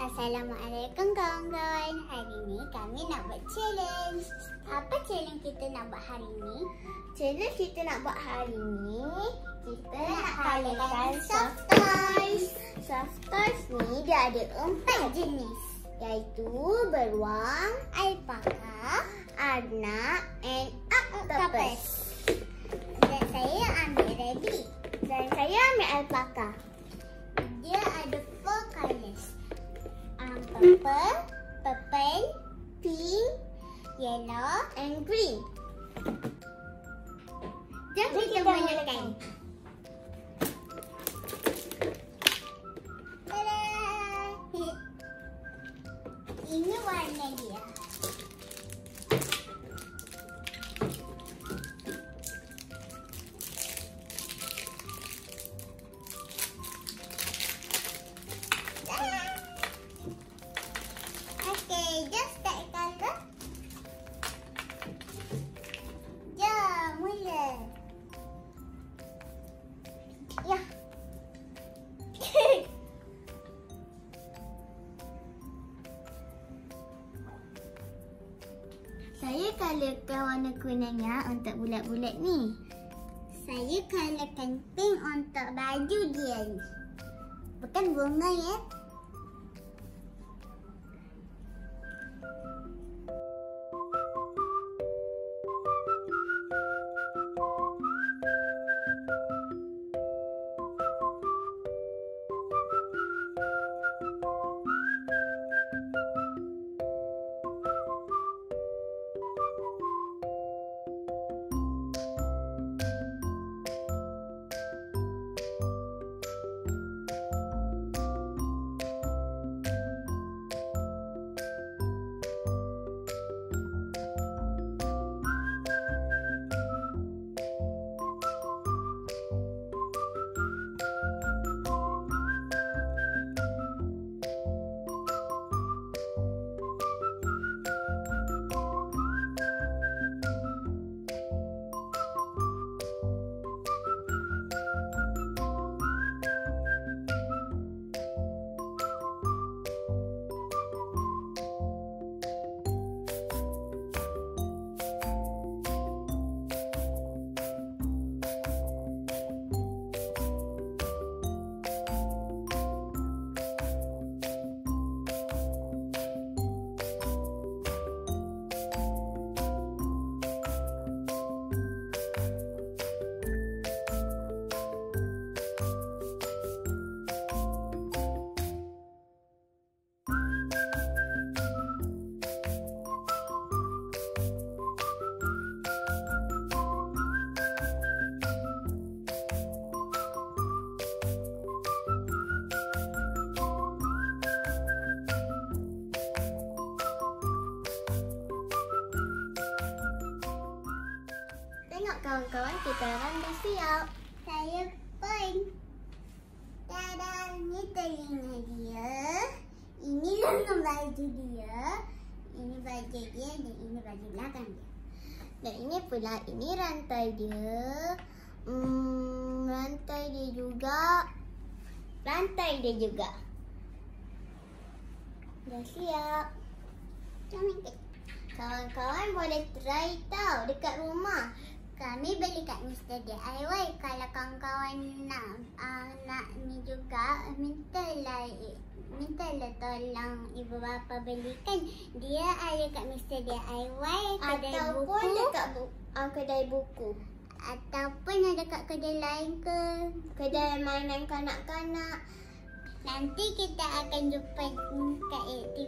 Assalamualaikum kawan-kawan. Hari ni kami nak buat challenge. Apa challenge kita nak buat hari ni? Challenge kita nak buat hari ni Kita Nak colourkan soft toys Soft toys ni dia ada empat jenis Iaitu beruang, Alpaka, arnab and octopus. Dan saya ambil rabbit. Dan saya ambil alpaka yellow. and green Saya colourkan warna kuningnya untuk bulat-bulat ni Saya colourkan pink untuk baju dia ni. Bukan bunga ya. Kawan-kawan kita orang dah siap Saya pun. Tada, ni telinga dia. Ini lengan baju dia. Ini baju dia dan ini baju belakang dia. Dan ini pula ini rantai dia. Hmm, rantai dia juga. Rantai dia juga. Dah siap. Jom ikut. Kawan-kawan boleh try tau dekat rumah. Kami beli kat Mr. DIY. Kalau kawan-kawan nak uh, nak ni juga, mintalah mintalah tolong ibu bapa belikan. Dia ada kat Mr. DIY, kedai Ataupun buku. dekat bu uh, kedai buku. Ataupun ada kat kedai lain ke. Kedai mainan kanak-kanak. Nanti kita akan jumpa kat aktiviti